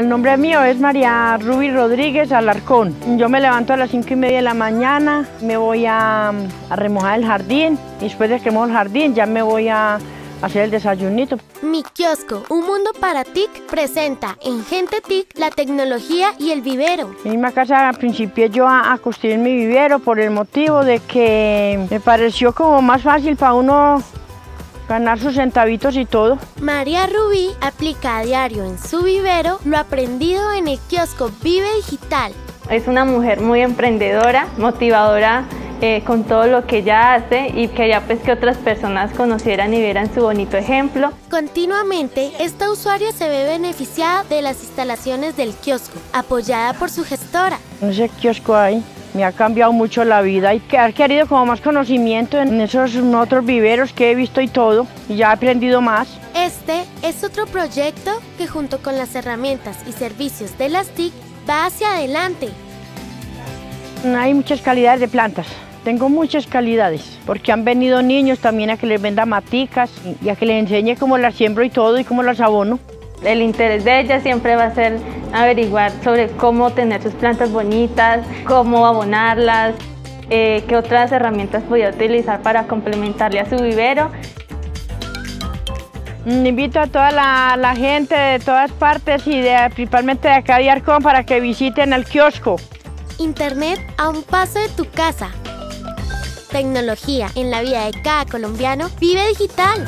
El nombre mío es María Ruby Rodríguez Alarcón. Yo me levanto a las 5 y media de la mañana, me voy a, a remojar el jardín y después de que mojo el jardín ya me voy a hacer el desayunito. Mi kiosco, un mundo para TIC, presenta en Gente TIC la tecnología y el vivero. En mi casa principié yo a, a construir mi vivero por el motivo de que me pareció como más fácil para uno ganar sus centavitos y todo. María Rubí aplica a diario en su vivero lo aprendido en el kiosco Vive Digital. Es una mujer muy emprendedora, motivadora eh, con todo lo que ella hace y quería pues que otras personas conocieran y vieran su bonito ejemplo. Continuamente, esta usuaria se ve beneficiada de las instalaciones del kiosco, apoyada por su gestora. En ese kiosco ahí me ha cambiado mucho la vida y que he querido como más conocimiento en esos otros viveros que he visto y todo y ya he aprendido más. Este es otro proyecto que junto con las herramientas y servicios de las TIC va hacia adelante. Hay muchas calidades de plantas. Tengo muchas calidades, porque han venido niños también a que les venda maticas y a que les enseñe cómo las siembro y todo y cómo las abono. El interés de ella siempre va a ser averiguar sobre cómo tener sus plantas bonitas, cómo abonarlas, eh, qué otras herramientas podía utilizar para complementarle a su vivero. Mm, invito a toda la, la, gente de todas partes y de, principalmente de acá de Arcón para que visiten el kiosco. Internet a un paso de tu casa. Tecnología en la vida de cada colombiano vive digital.